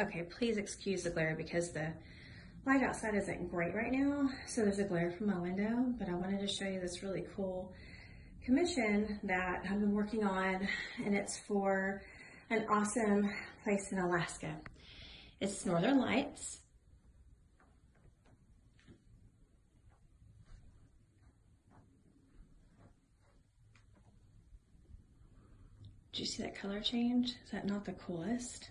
Okay, please excuse the glare because the light outside isn't great right now. So there's a glare from my window, but I wanted to show you this really cool commission that I've been working on and it's for an awesome place in Alaska. It's Northern Lights. Do you see that color change? Is that not the coolest?